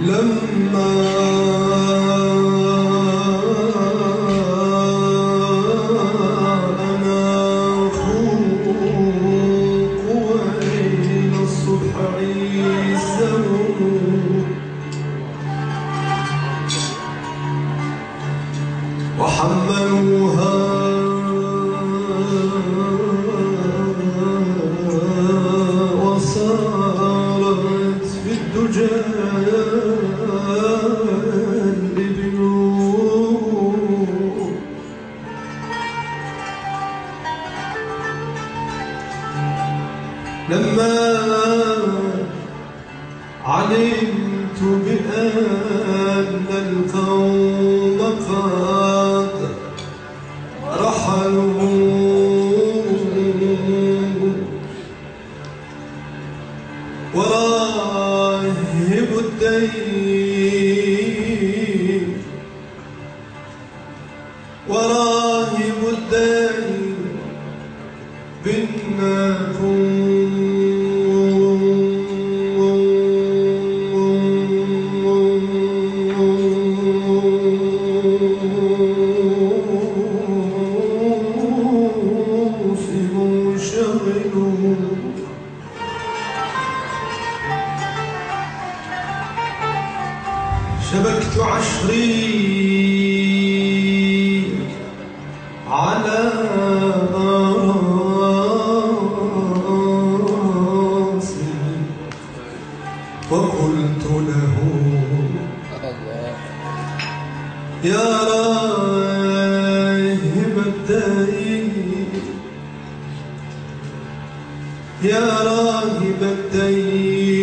لما وراهب الدين. شبكت عشري على رأسي. وقلت له يا راهب الدين يا راهب الدير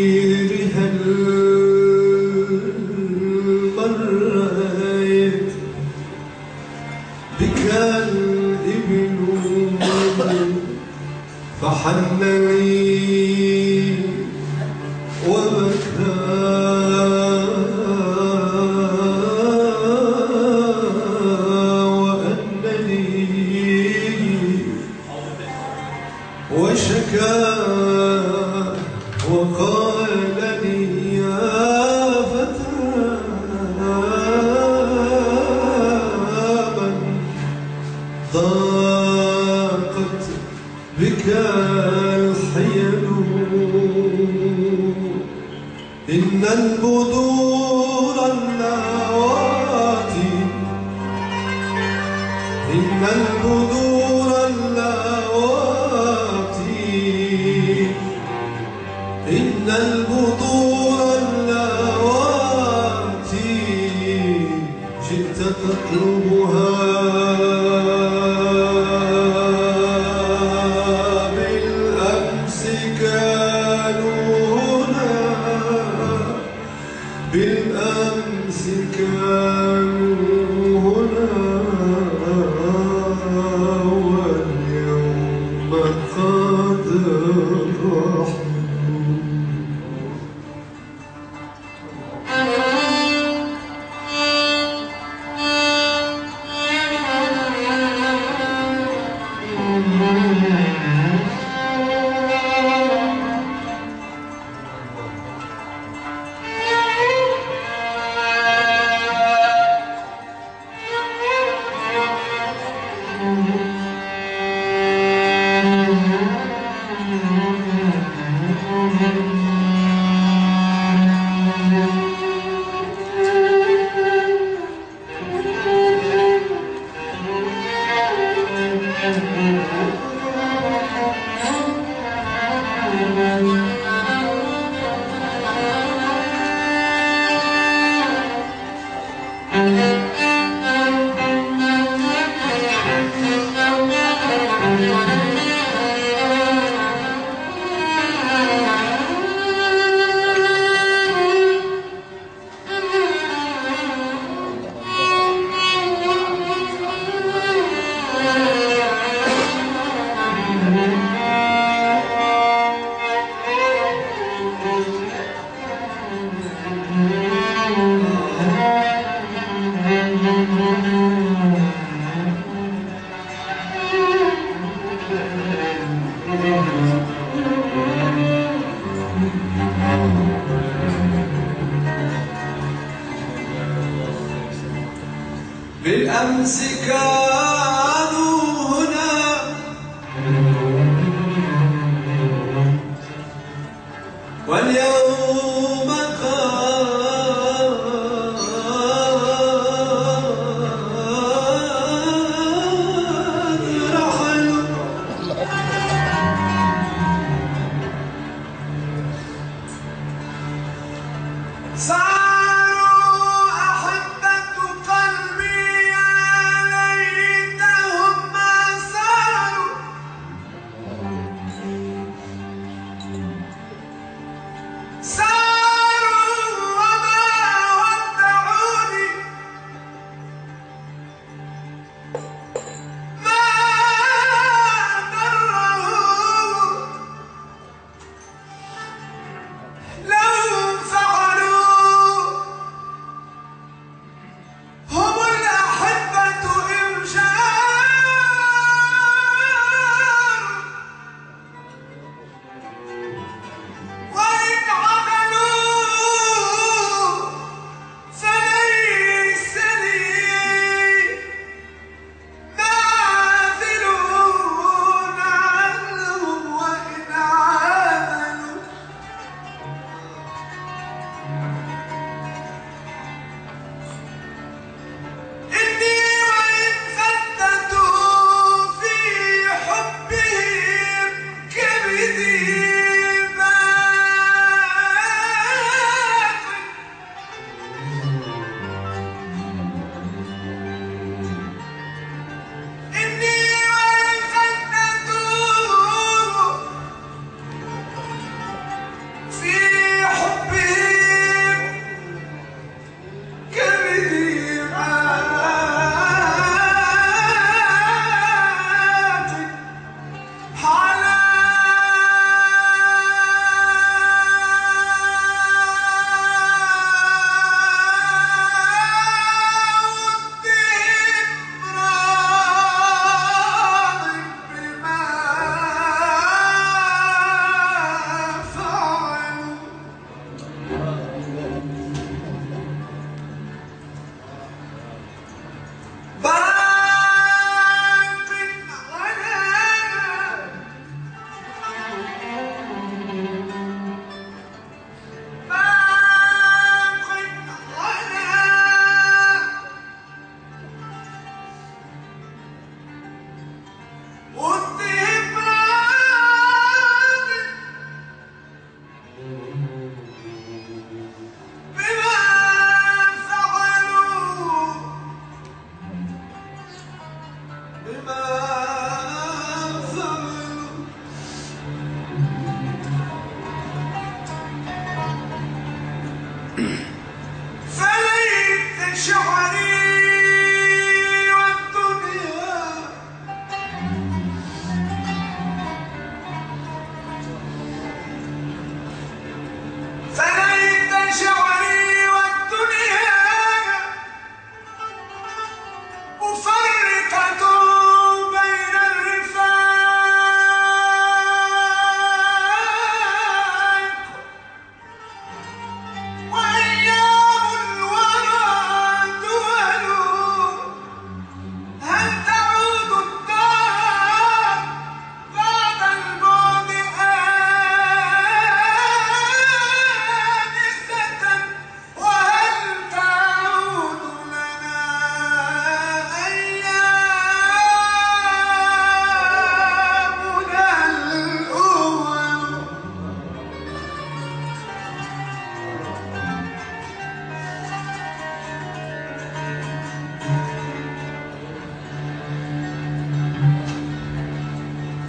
وشكا وقال لي يا فتى من ضاقت بك الحيل. إن البذور بالأمس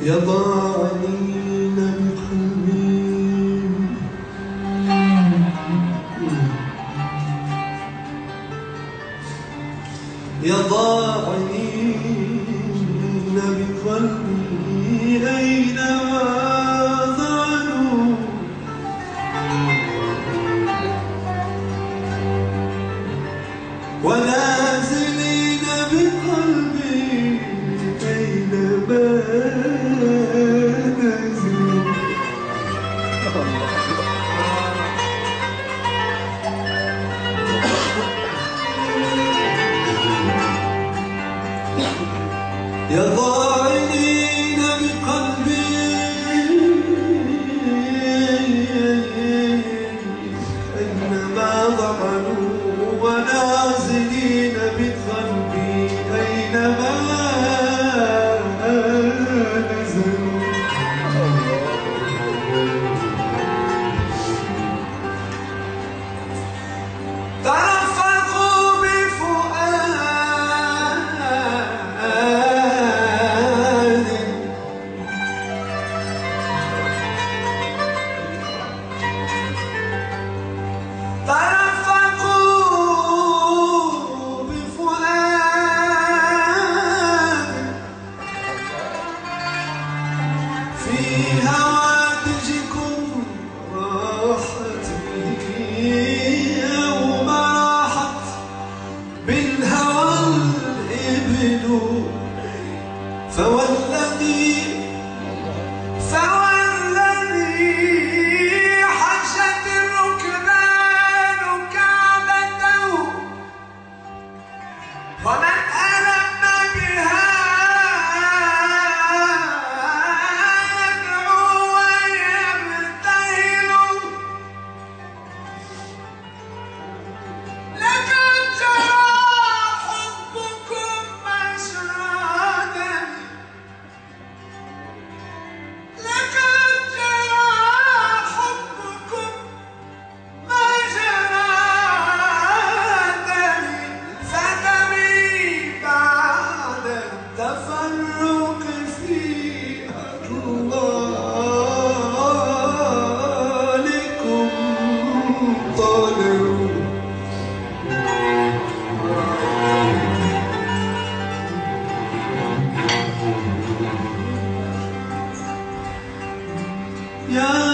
يضاعنين Yeah.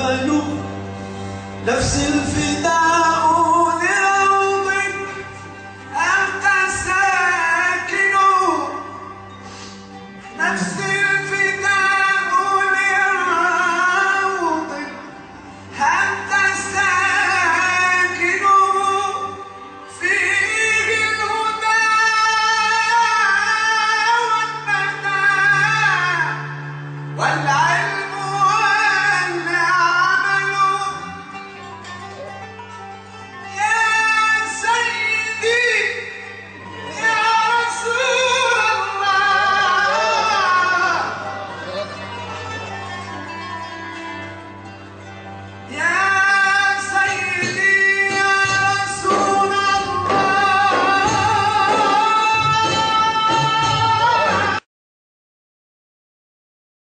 أمل نفس الفداء.